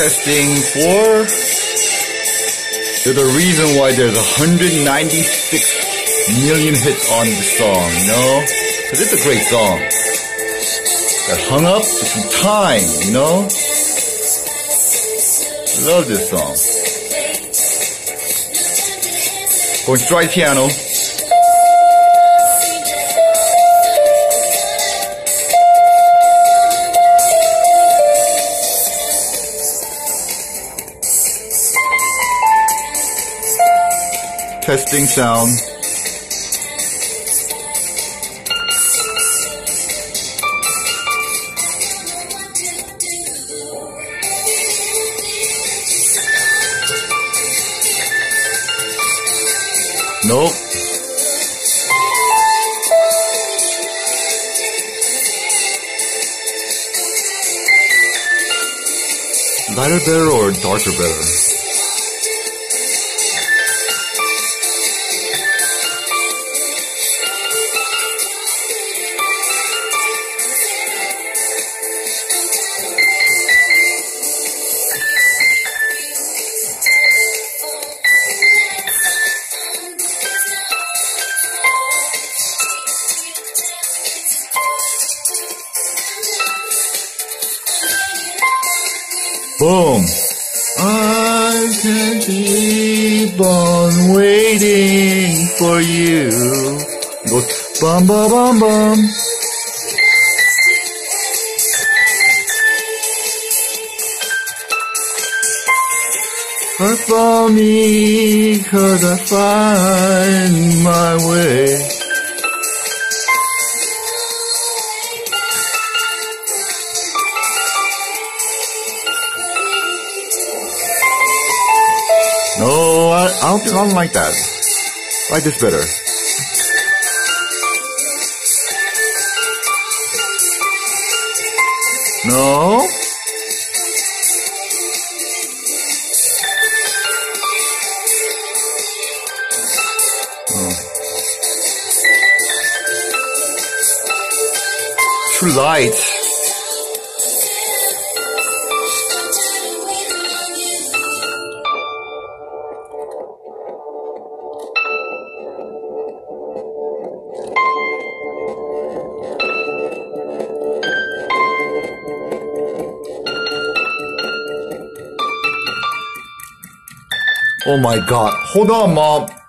testing for They're the reason why there's 196 million hits on the song, you know? Because it's a great song. Got hung up for some time, you know? Love this song. Going straight piano. Testing sound. Nope. Lighter better or darker better? Boom. I can keep on waiting for you. Bum bum bum bum. But for me, cause I find my way. No, I, I don't, I don't like that. I like this better. No? Hmm. Oh. Too light. Oh my god. Hold on, mom.